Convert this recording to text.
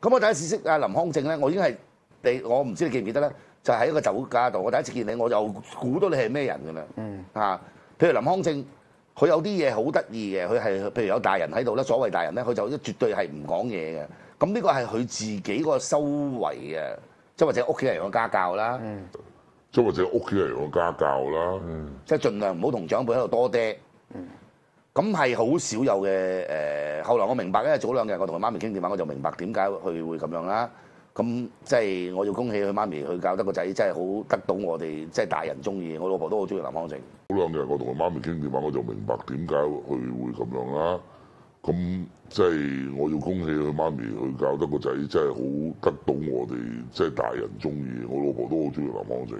咁我第一次識阿林康正咧，我已經係你我唔知你記唔記得咧，就喺一個酒家度，我第一次見你，我就估到你係咩人㗎啦。嗯。啊，譬如林康正，佢有啲嘢好得意嘅，佢係譬如有大人喺度咧，所謂大人咧，佢就絕對係唔講嘢嘅。咁呢個係佢自己個修為嘅，即係或者屋企人個家教啦。嗯即係或者屋企人個家教啦。嗯即係盡量唔好同長輩喺度多嗲。咁係好少有嘅誒、呃。後來我明白，因為早兩日我同佢媽咪傾電話，我就明白點解佢會咁樣啦。咁即係我要恭喜佢媽咪，佢教得個仔真係好得到我哋即係大人中意。我老婆都好中意林康正。嗰兩日我同佢媽咪傾電話，我就明白點解佢會咁樣啦。咁即係我要恭喜佢媽咪，佢教得個仔真係好得到我哋即係大人中意。我老婆都好中意林康正。